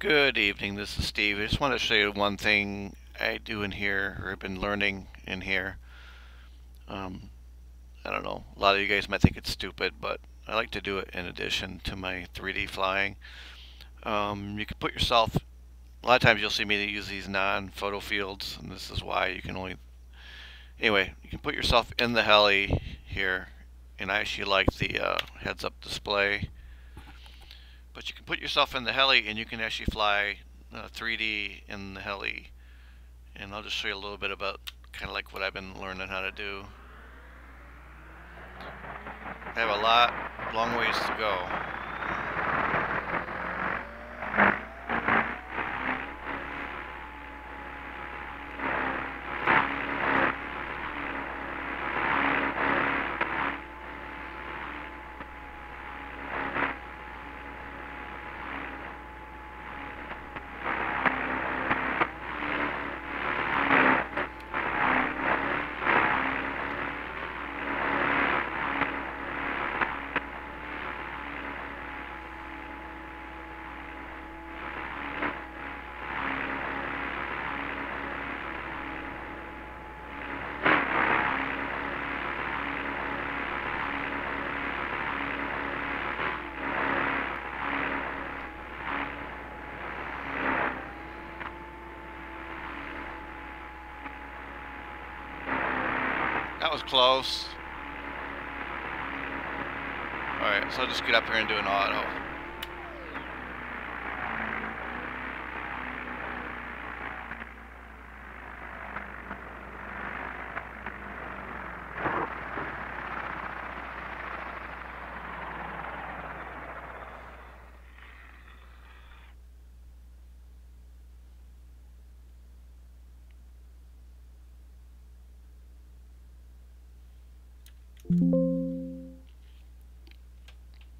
Good evening, this is Steve. I just want to show you one thing I do in here, or have been learning in here. Um, I don't know, a lot of you guys might think it's stupid, but I like to do it in addition to my 3D flying. Um, you can put yourself, a lot of times you'll see me use these non-photo fields, and this is why you can only, anyway, you can put yourself in the heli here, and I actually like the uh, heads-up display but you can put yourself in the heli and you can actually fly uh, 3D in the heli. And I'll just show you a little bit about kind of like what I've been learning how to do. I have a lot, long ways to go. That was close. Alright, so I'll just get up here and do an auto.